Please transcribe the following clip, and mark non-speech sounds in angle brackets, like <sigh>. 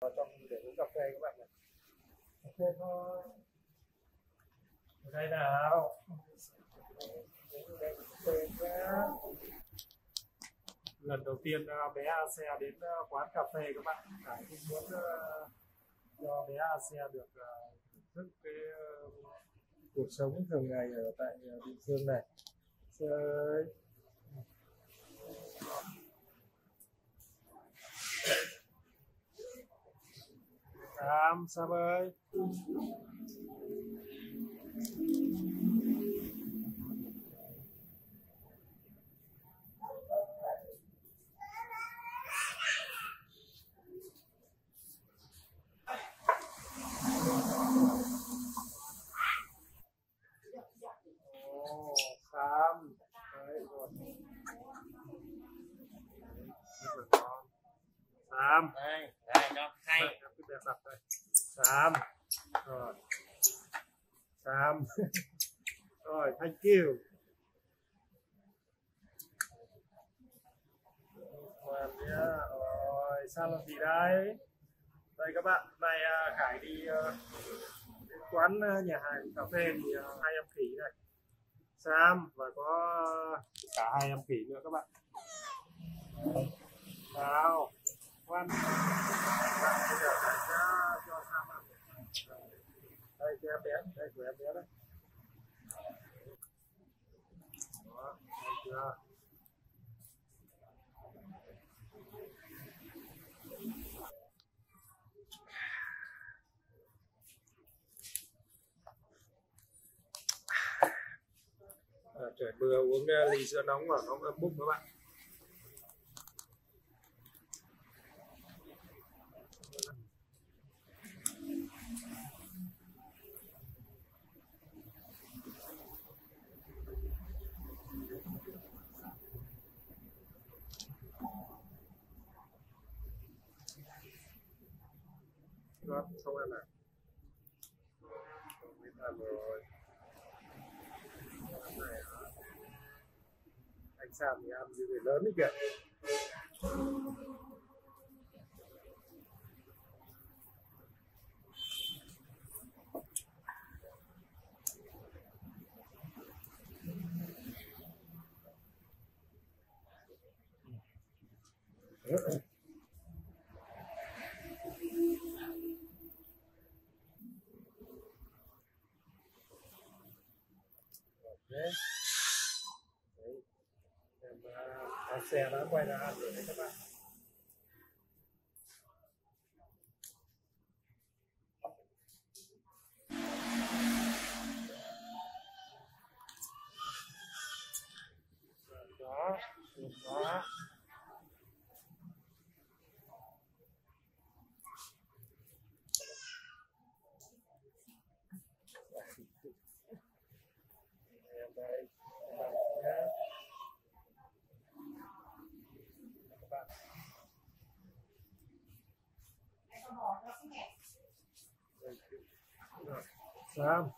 vào trong để uống cà phê các bạn này cà phê thôi. Ở đây nào. Đây lần đầu tiên à, bé xe đến à, quán cà phê các bạn. Hải cũng muốn cho bé xe được à, thưởng thức cái cuộc sống thường ngày ở tại địa phương này. Sam, Sam ơi. Sam. Đây đây cho hay Đây, Sam. Rồi. Sam. <laughs> Rồi, thank you. Rồi, sao làm gì đây? Đây các bạn, này à, Khải đi ờ, đến quán ờ, nhà hàng cà phê thì ờ, hai em khỉ này. Sam và có cả hai em khỉ nữa các bạn. Nào quan bây giờ Khải sẽ cho Sam ăn đây cho em bé đây của em bé đấy đó chưa À, trời mưa uống ờ, ly sữa nóng vào nó ấm bụng các bạn. Nó xong em ạ Không biết ăn rồi Ăn này hả? Anh Sam thì ăn như người lớn đấy kìa Đấy. Đấy. mà xe đã quay ra ăn rồi đấy các bạn. Đó đó em đây em làm nhé các bạn Đây, rồi. Sam